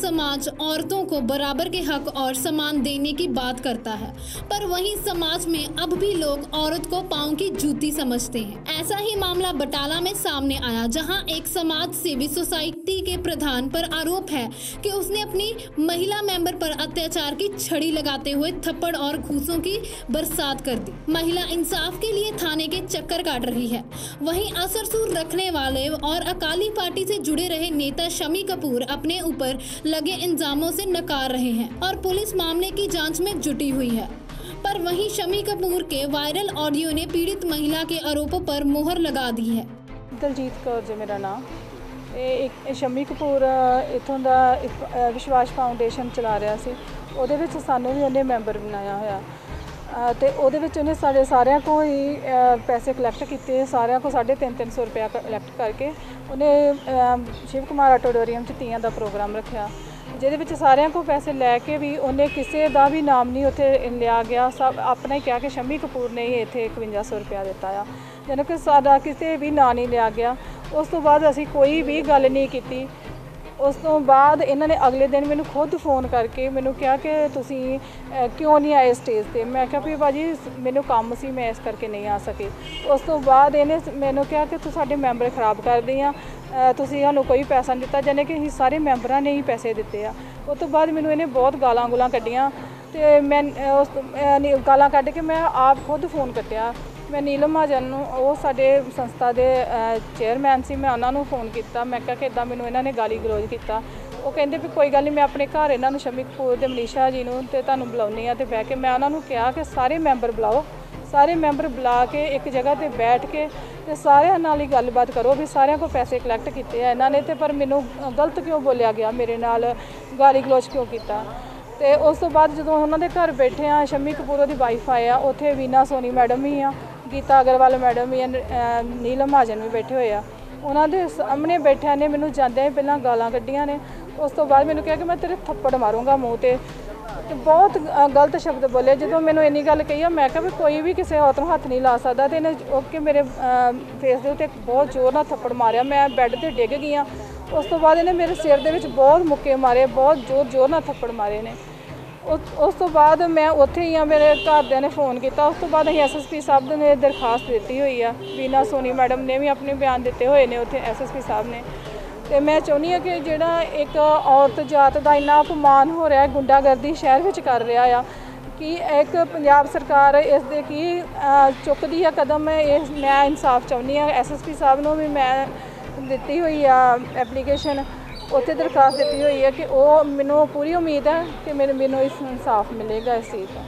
समाज औरतों को बराबर के हक और सम्मान देने की बात करता है। पर वहीं समाज में अब भी लोग औरत को पाँव की जूती समझते हैं। ऐसा ही मामला बटाला में सामने आया, जहाँ एक समाज सेवी सोसाइटी के प्रधान पर आरोप है कि उसने अपनी महिला मेंबर पर अत्याचार की छड़ी लगाते हुए थप्पड़ और घूसों की बरसात कर दी। महिला इंसाफ के लिए थाने के चक्कर काट रही है। वहीं असरसूर रखने वाले और अकाली पार्टी से जुड़े रहे नेता शमी कपूर अपने ऊपर लगे इल्जामों से नकार रहे हैं और पुलिस मामले की जांच में जुटी हुई है पर वहीं शमी कपूर के वायरल ऑडियो ने पीड़ित महिला के आरोपों पर मोहर लगा दी है ਦਲਜੀਤ ਕੌਰ ਜੀ ਮੇਰਾ ਨਾਮ ਇਹ ਇੱਕ ਇਹ ਸ਼ੰਮੀ ਕਪੂਰ ਇਥੋਂ ਦਾ ਇੱਕ, ਅ, ਵਿਸ਼ਵਾਸ ਫਾਊਂਡੇਸ਼ਨ ਚਲਾ ਰਿਹਾ ਸੀ ਉਹਦੇ ਵਿੱਚ ਸਾਨੂੰ ਵੀ ਉਹਨੇ ਮੈਂਬਰ ਬਣਾਇਆ ਹੋਇਆ ਅ, ਤੇ ਉਹਦੇ ਵਿੱਚ ਉਹਨੇ ਸਾਡੇ ਸਾਰਿਆਂ ਕੋਲ ਹੀ ਪੈਸੇ ਕਲੈਕਟ ਕੀਤੇ। ਸਾਰਿਆਂ ਕੋਲ 350 ਰੁਪਇਆ ਕਲੈਕਟ ਕਰਕੇ ਉਹਨੇ ਸ਼ਿਵ ਕੁਮਾਰ ਆਟੋਡੋਰੀਅਮ 'ਚ ਤੀਆਂ ਦਾ ਪ੍ਰੋਗਰਾਮ ਰੱਖਿਆ। ਜਿਹਦੇ ਵਿੱਚ ਸਾਰਿਆਂ ਕੋਲ ਪੈਸੇ ਲੈ ਕੇ ਵੀ ਉਹਨੇ ਕਿਸੇ ਦਾ ਵੀ ਨਾਮ ਨਹੀਂ ਉੱਥੇ ਲਿਆ ਗਿਆ। ਸਭ ਆਪਣਾ ਹੀ ਕਿਹਾ ਕਿ ਸ਼ਮੀ ਕਪੂਰ ਨੇ ਹੀ ਇੱਥੇ 5100 ਰੁਪਇਆ ਦਿੱਤਾ ਆ। ਜਾਣੀ ਕਿ ਸਾਡਾ ਕਿਸੇ ਵੀ ਨਾਂ ਨਹੀਂ ਲਿਆ ਗਿਆ। ਉਸ ਤੋਂ ਬਾਅਦ ਅਸੀਂ ਕੋਈ ਵੀ ਗੱਲ ਨਹੀਂ ਕੀਤੀ। ਉਸ ਤੋਂ ਬਾਅਦ ਇਹਨਾਂ ਨੇ ਅਗਲੇ ਦਿਨ ਮੈਨੂੰ ਖੁਦ ਫੋਨ ਕਰਕੇ ਮੈਨੂੰ ਕਿਹਾ ਕਿ ਤੁਸੀਂ ਕਿਉਂ ਨਹੀਂ ਆਏ ਸਟੇਜ ਤੇ? ਮੈਂ ਕਿਹਾ ਵੀ ਬਾਜੀ ਮੈਨੂੰ ਕੰਮ ਸੀ, ਮੈਂ ਇਸ ਕਰਕੇ ਨਹੀਂ ਆ ਸਕੀ। ਉਸ ਤੋਂ ਬਾਅਦ ਇਹਨੇ ਮੈਨੂੰ ਕਿਹਾ ਕਿ ਤੂੰ ਸਾਡੇ ਮੈਂਬਰ ਖਰਾਬ ਕਰਦੇ ਆ। ਤੁਸੀਂ ਸਾਨੂੰ ਕੋਈ ਪੈਸਾ ਨਹੀਂ ਦਿੱਤਾ ਜਾਨੇ ਕਿ ਅਸੀਂ ਸਾਰੇ ਮੈਂਬਰਾਂ ਨੇ ਹੀ ਪੈਸੇ ਦਿੱਤੇ ਆ। ਉਸ ਤੋਂ ਬਾਅਦ ਮੈਨੂੰ ਇਹਨੇ ਬਹੁਤ ਗਾਲਾਂ ਗੁਲਾਂ ਕੱਢੀਆਂ ਤੇ ਮੈਂ ਉਸ ਗਾਲਾਂ ਕੱਢ ਕੇ ਮੈਂ ਆਪ ਖੁਦ ਫੋਨ ਕੱਟਿਆ। ਮੈਂ ਨੀਲਮ ਮਹਾਜਨ ਨੂੰ, ਉਹ ਸਾਡੇ ਸੰਸਥਾ ਦੇ ਚੇਅਰਮੈਨ ਸੀ, ਮੈਂ ਉਹਨਾਂ ਨੂੰ ਫੋਨ ਕੀਤਾ। ਮੈਂ ਕਿਹਾ ਕਿ ਇਦਾਂ ਮੈਨੂੰ ਇਹਨਾਂ ਨੇ ਗਾਲੀ ਗਲੋਚ ਕੀਤਾ। ਉਹ ਕਹਿੰਦੇ ਵੀ ਕੋਈ ਗੱਲ ਨਹੀਂ ਮੈਂ ਆਪਣੇ ਘਰ ਇਹਨਾਂ ਨੂੰ ਸ਼ਮੀ ਕਪੂਰ ਦੇ ਮਨੀਸ਼ਾ ਜੀ ਨੂੰ ਤੇ ਤੁਹਾਨੂੰ ਬੁਲਾਉਣੀ ਆ ਤੇ ਬਹਿ ਕੇ ਮੈਂ ਉਹਨਾਂ ਨੂੰ ਕਿਹਾ ਕਿ ਸਾਰੇ ਮੈਂਬਰ ਬੁਲਾਓ। ਸਾਰੇ ਮੈਂਬਰ ਬੁਲਾ ਕੇ ਇੱਕ ਜਗ੍ਹਾ ਤੇ ਬੈਠ ਕੇ ਤੇ ਸਾਰਿਆਂ ਨਾਲ ਹੀ ਗੱਲਬਾਤ ਕਰੋ ਵੀ ਸਾਰਿਆਂ ਕੋਲ ਪੈਸੇ ਕਲੈਕਟ ਕੀਤੇ ਆ ਇਹਨਾਂ ਨੇ ਤੇ ਪਰ ਮੈਨੂੰ ਗਲਤ ਕਿਉਂ ਬੋਲਿਆ ਗਿਆ, ਮੇਰੇ ਨਾਲ ਗਾਲੀ ਗਲੋਚ ਕਿਉਂ ਕੀਤਾ? ਤੇ ਉਸ ਤੋਂ ਬਾਅਦ ਜਦੋਂ ਉਹਨਾਂ ਦੇ ਘਰ ਬੈਠੇ ਆ ਸ਼ਮੀ ਕਪੂਰ ਦੀ ਵਾਈਫ ਆਇਆ ਉੱਥੇ ਵੀਨਾ ਸੋਨੀ ਮੈਡਮ ਹੀ ਆ। ਗੀਤਾ ਅਗਰਵਾਲ ਮੈਡਮ ਵੀ ਆ ਨੀਲਮ ਮਹਾਜਨ ਵੀ ਬੈਠੇ ਹੋਏ ਆ। ਉਹਨਾਂ ਦੇ ਸਾਹਮਣੇ ਬੈਠਿਆਂ ਨੇ ਮੈਨੂੰ ਜਾਂਦਿਆਂ ਹੀ ਪਹਿਲਾਂ ਗਾਲਾਂ ਕੱਢੀਆਂ ਨੇ। ਉਸ ਤੋਂ ਬਾਅਦ ਮੈਨੂੰ ਕਿਹਾ ਕਿ ਮੈਂ ਤੇਰੇ ਥੱਪੜ ਮਾਰੂੰਗਾ ਮੂੰਹ ਤੇ। ਤੇ ਬਹੁਤ ਗਲਤ ਸ਼ਬਦ ਬੋਲੇ। ਜਦੋਂ ਮੈਨੂੰ ਇੰਨੀ ਗੱਲ ਕਹੀ ਆ, ਮੈਂ ਕਿਹਾ ਵੀ ਕੋਈ ਵੀ ਕਿਸੇ ਔਰਤ ਨੂੰ ਹੱਥ ਨਹੀਂ ਲਾ ਸਕਦਾ ਤੇ ਇਹਨੇ ਉਹ ਮੇਰੇ ਫੇਸ ਦੇ ਉੱਤੇ ਬਹੁਤ ਜ਼ੋਰ ਨਾਲ ਥੱਪੜ ਮਾਰਿਆ। ਮੈਂ ਬੈੱਡ ਤੇ ਡਿੱਗ ਗਈ ਆ। ਉਸ ਤੋਂ ਬਾਅਦ ਇਹਨੇ ਮੇਰੇ ਸਿਰ ਦੇ ਵਿੱਚ ਬਹੁਤ ਮੁੱਕੇ ਮਾਰੇ, ਬਹੁਤ ਜ਼ੋਰ ਜ਼ੋਰ ਨਾਲ ਥੱਪੜ ਮਾਰੇ ਨੇ। ਉਸ ਉਸ ਤੋਂ ਬਾਅਦ ਮੈਂ ਉੱਥੇ ਹੀ ਆ, ਮੇਰੇ ਘਰਦਿਆਂ ਨੇ ਫੋਨ ਕੀਤਾ। ਉਸ ਤੋਂ ਬਾਅਦ ਅਸੀਂ ਐਸਐਸਪੀ ਸਾਹਿਬ ਨੇ ਦਰਖਾਸਤ ਦਿੱਤੀ ਹੋਈ ਆ, ਵੀਨਾ ਸੋਨੀ ਮੈਡਮ ਨੇ ਵੀ ਆਪਣੇ ਬਿਆਨ ਦਿੱਤੇ ਹੋਏ ਨੇ ਉੱਥੇ ਐਸਐਸਪੀ ਸਾਹਿਬ ਨੇ। ਤੇ ਮੈਂ ਚਾਹੁੰਦੀ ਹਾਂ ਕਿ ਜਿਹੜਾ ਇੱਕ ਔਰਤ ਜਾਤ ਦਾ ਇੰਨਾ ਅਪਮਾਨ ਹੋ ਰਿਹਾ ਹੈ, ਗੁੰਡਾਗਰਦੀ ਸ਼ਹਿਰ ਵਿੱਚ ਕਰ ਰਿਹਾ ਆ, ਕਿ ਇੱਕ ਪੰਜਾਬ ਸਰਕਾਰ ਇਸ ਦੇ ਕੀ ਚੁੱਕਦੀ ਆ ਕਦਮ, ਇਹ ਮੈਂ ਇਨਸਾਫ ਚਾਹੁੰਦੀ ਆ ਐਸਐਸਪੀ ਸਾਹਿਬ ਨੂੰ ਵੀ ਮੈਂ ਦਿੱਤੀ ਹੋਈ ਆ ਐਪਲੀਕੇਸ਼ਨ ਉੱਥੇ ਦਰਖਾਸਤ ਦਿੱਤੀ ਹੋਈ ਹੈ ਕਿ ਉਹ ਮੈਨੂੰ ਪੂਰੀ ਉਮੀਦ ਹੈ ਕਿ ਮੇਰੇ ਮੈਨੂੰ ਇਸ ਇਨਸਾਫ ਮਿਲੇਗਾ ਇਸ ਚੀਜ਼ ਦਾ।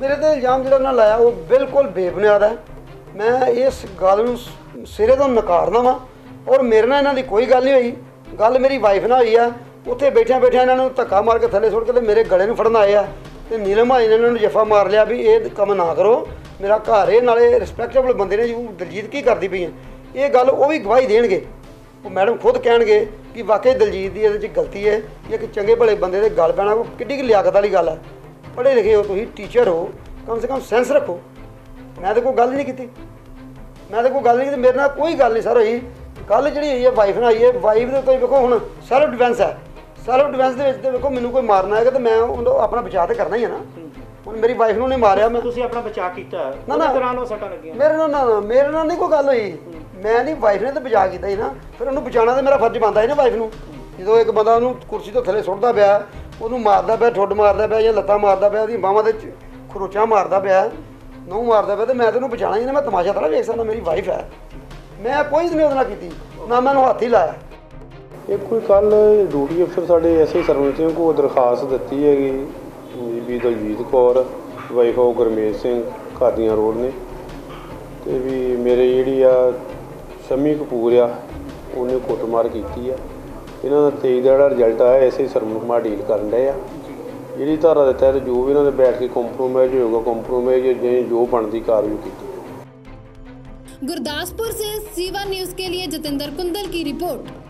ਮੇਰੇ ਤੇ ਇਲਜ਼ਾਮ ਜਿਹੜਾ ਉਹਨਾਂ ਲਾਇਆ, ਉਹ ਬਿਲਕੁਲ ਬੇਬੁਨਿਆਦ ਹੈ। ਮੈਂ ਇਸ ਗੱਲ ਨੂੰ ਸਿਰੇ ਤੋਂ ਨਕਾਰਦਾ ਵਾਂ ਔਰ ਮੇਰੇ ਨਾਲ ਇਹਨਾਂ ਦੀ ਕੋਈ ਗੱਲ ਨਹੀਂ ਹੋਈ। ਗੱਲ ਮੇਰੀ ਵਾਈਫ ਨਾਲ ਹੋਈ ਆ। ਉੱਥੇ ਬੈਠਿਆਂ ਬੈਠਿਆਂ ਇਹਨਾਂ ਨੂੰ ਧੱਕਾ ਮਾਰ ਕੇ ਥੱਲੇ ਸੁੱਟ ਕੇ ਤੇ ਮੇਰੇ ਗਲੇ ਨੂੰ ਫੜਨ ਆਏ ਆ। ਤੇ ਨੀਲਮ ਭਾਈ ਨੇ ਇਹਨਾਂ ਨੂੰ ਜਫਾ ਮਾਰ ਲਿਆ ਵੀ ਇਹ ਕੰਮ ਨਾ ਕਰੋ। ਮੇਰਾ ਘਰ ਇਹ ਨਾਲੇ ਰਿਸਪੈਕਟੇਬਲ ਬੰਦੇ ਨੇ ਜੀ। ਉਹ ਦਲਜੀਤ ਕੀ ਕਰਦੀ ਪਈ ਹੈ ਇਹ ਗੱਲ ਉਹ ਵੀ ਗਵਾਹੀ ਦੇਣਗੇ। ਉਹ ਮੈਡਮ ਖੁਦ ਕਹਿਣਗੇ ਕਿ ਵਾਕਈ ਦਲਜੀਤ ਦੀ ਇਹਦੇ 'ਚ ਗਲਤੀ ਹੈ ਇਹ ਕਿ ਚੰਗੇ ਭਲੇ ਬੰਦੇ ਦੇ ਗੱਲ ਪੈਣਾ ਉਹ ਕਿੱਡੀ ਕੁ ਲਿਆਕਤ ਵਾਲੀ ਗੱਲ ਹੈ ਪੜ੍ਹੇ ਲਿਖੇ ਹੋ ਤੁਸੀਂ ਟੀਚਰ ਹੋ ਕਮ ਸੇ ਕਮ ਸੈਂਸ ਰੱਖੋ। ਮੈਂ ਤਾਂ ਕੋਈ ਗੱਲ ਨਹੀਂ ਕੀਤੀ। ਮੈਂ ਤਾਂ ਕੋਈ ਗੱਲ ਨਹੀਂ ਕੀਤੀ ਮੇਰੇ ਨਾਲ ਕੋਈ ਗੱਲ ਨਹੀਂ ਸਰ ਹੋਈ। ਗੱਲ ਜਿਹੜੀ ਹੋਈ ਹੈ ਵਾਈਫ ਨਾਲ ਹੋਈ ਹੈ ਵਾਈਫ ਦੇ ਉੱਤੇ ਵੇਖੋ ਹੁਣ ਸੈਲਫ ਡਿਫੈਂਸ ਹੈ। ਸੈਲਫ ਡਿਫੈਂਸ ਦੇ ਵਿੱਚ ਤੇ ਵੇਖੋ ਮੈਨੂੰ ਕੋਈ ਮਾਰਨਾ ਹੈਗਾ ਤੇ ਮੈਂ ਉਹਨੂੰ ਆਪਣਾ ਬਚਾਅ ਤੇ ਕਰਨਾ ਹੀ ਹੈ ਨਾ। ਹੁਣ ਮੇਰੀ ਵਾਈਫ ਨੂੰ ਨਹੀਂ ਮਾਰਿਆ ਮੈਂ ਤੁਸੀਂ ਆਪਣਾ ਬਚਾਅ ਕੀਤਾ। ਨਾ, ਨਾ। ਦੌਰਾਨ ਉਹ ਸੱਟਾਂ ਲੱਗੀਆਂ। ਮੇਰੇ ਨਾਲ ਨਾ ਮੇਰੇ ਨਾਲ ਨਹੀਂ ਕੋਈ ਗੱਲ ਹੋਈ। ਮੈਂ ਨਹੀਂ ਵਾਈਫ ਨੇ ਤਾਂ ਬਚਾ ਕੀਤਾ ਸੀ ਨਾ। ਫਿਰ ਉਹਨੂੰ ਬਚਾਉਣਾ ਤਾਂ ਮੇਰਾ ਫਰਜ਼ ਬਣਦਾ ਹੀ ਨਾ ਵਾਈਫ ਨੂੰ। ਜਦੋਂ ਇੱਕ ਬੰਦਾ ਉਹਨੂੰ ਕੁਰਸੀ ਤੋਂ ਥੱਲੇ ਸੁੱਟਦਾ ਪਿਆ, ਉਹਨੂੰ ਮਾਰਦਾ ਪਿਆ, ਠੁੱਡ ਮਾਰਦਾ ਪਿਆ ਜਾਂ ਲੱਤਾਂ ਮਾਰਦਾ ਪਿਆ, ਉਹਦੀਆਂ ਬਾਹਾਂ 'ਤੇ ਖਰੋਚਾ ਮਾਰਦਾ ਪਿਆ ਨੂੰ ਮਾਰਦਾ ਪਿਆ, ਤੇ ਮੈਂ ਤਾਂ ਉਹਨੂੰ ਬਚਾਣਾ ਹੀ ਨਾ ਮੈਂ ਤਮਾਸ਼ਾ ਥੋੜਾ ਵੇਖ ਸਕਦਾ, ਮੇਰੀ ਵਾਈਫ ਹੈ। ਮੈਂ ਕੋਈ ਨਹੀਂ ਉਹਦੇ ਨਾਲ ਕੀਤੀ, ਨਾ ਮੈਂ ਉਹਨੂੰ ਹੱਥ ਹੀ ਲਾਇਆ। ਇਹ ਕੋਈ ਕੱਲ ਡਿਊਟੀ ਅਫਸਰ ਸਾਡੇ ਐਸਆਈ ਸਰਵਨ ਸਿੰਘ ਕੋਲ ਦਰਖਾਸਤ ਦਿੱਤੀ ਹੈਗੀ? ਬੀਬੀ ਦਲਜੀਤ ਕੌਰ ਵਾਈਫ ਉਹ ਗੁਰਮੇਸ਼ ਸਿੰਘ ਘਾਦੀਆਂ ਰੋਡ ਨੇ। ਤੇ ਵੀ ਮੇਰੇ ਜਿਹੜੀ ਆ ਸ਼ਮੀ ਕਪੂਰ ਆ ਉਹਨੇ ਕੁੱਟਮਾਰ ਕੀਤੀ ਆ ਇਹਨਾਂ ਦਾ 23 ਦਾ ਜਿਹੜਾ ਰਿਜ਼ਲਟ ਆਇਆ ਐਸਆਈ ਸਰਵਨ ਕੁਮਾਰ ਡੀਲ ਕਰਨ ਡਏ ਆ ਜਿਹੜੀ ਧਾਰਾ ਦੇ ਤਹਿਤ ਜੋ ਵੀ ਇਹਨਾਂ ਦੇ ਬੈਠ ਕੇ ਕੰਪਰੋਮਾਈਜ਼ ਹੋਊਗਾ ਕੰਪਰੋਮਾਈਜ਼ ਜੋ ਬਣਦੀ ਕਾਰਵਾਈ ਕੀਤੀ गुरदासपुर से सीवा न्यूज के लिए जतेंद्र कुंदल की रिपोर्ट